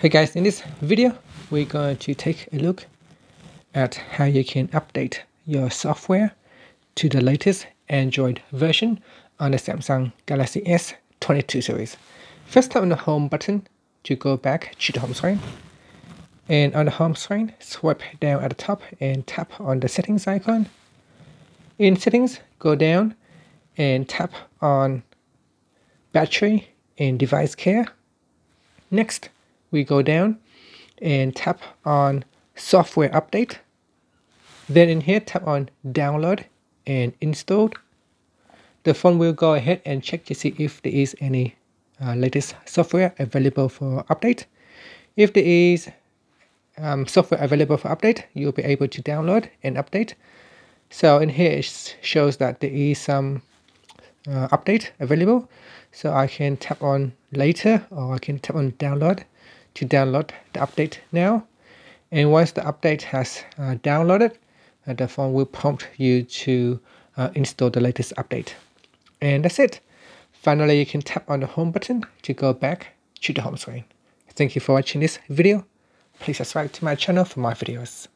Hey guys, in this video, we're going to take a look at how you can update your software to the latest Android version on the Samsung Galaxy S22 series. First tap on the home button to go back to the home screen. And on the home screen, swipe down at the top and tap on the settings icon. In settings, go down and tap on battery and device care. Next, we go down and tap on software update. Then in here, tap on download and install. The phone will go ahead and check to see if there is any uh, latest software available for update. If there is um, software available for update, you'll be able to download and update. So in here, it shows that there is some uh, update available. So I can tap on later or I can tap on download to download the update now. And once the update has uh, downloaded, uh, the phone will prompt you to uh, install the latest update. And that's it. Finally, you can tap on the home button to go back to the home screen. Thank you for watching this video. Please subscribe to my channel for more videos.